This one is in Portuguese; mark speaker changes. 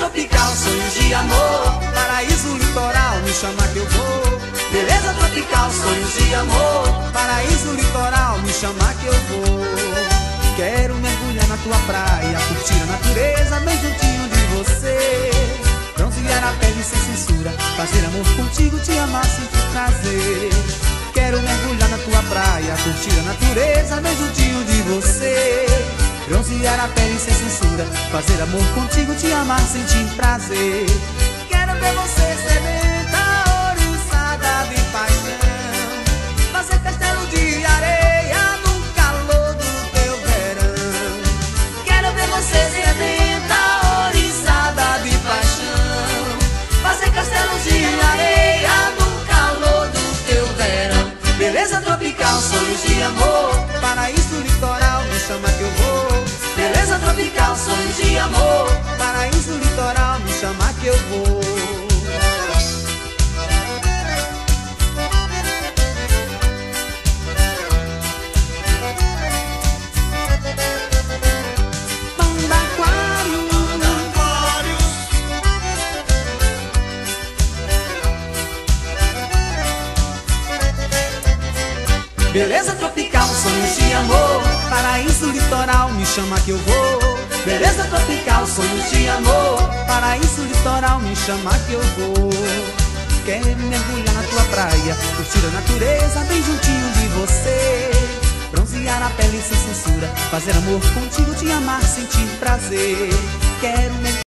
Speaker 1: tropical, sonhos de amor.
Speaker 2: Paraíso litoral, me chama que eu vou.
Speaker 1: Beleza tropical, sonhos de amor.
Speaker 2: Paraíso litoral, me chama que eu vou. Quero mergulhar na tua praia, curtir a natureza bem juntinho de você. Bronzear a pele sem censura, fazer amor contigo, te amar, sentir prazer. Quero mergulhar na tua praia, curtir a natureza bem juntinho de você. A pele sem censura, fazer amor contigo, te amar, sentir prazer.
Speaker 1: Beleza tropical, sonhos de amor.
Speaker 2: Paraíso litoral, me chama que eu vou.
Speaker 1: Beleza tropical, sonhos de amor.
Speaker 2: Paraíso litoral, me chama que eu vou. Quero mergulhar na tua praia, curtir a natureza bem juntinho de você. Bronzear a pele sem censura, fazer amor contigo, te amar, sentir prazer. Quero mergulhar